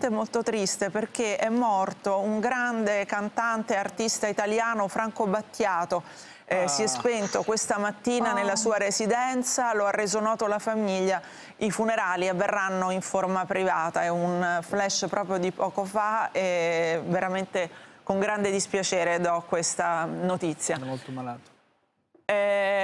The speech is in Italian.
veramente molto triste perché è morto un grande cantante e artista italiano, Franco Battiato. Eh, ah. Si è spento questa mattina ah. nella sua residenza, lo ha reso noto la famiglia. I funerali avverranno in forma privata, è un flash proprio di poco fa e veramente con grande dispiacere do questa notizia. È molto malato. Eh,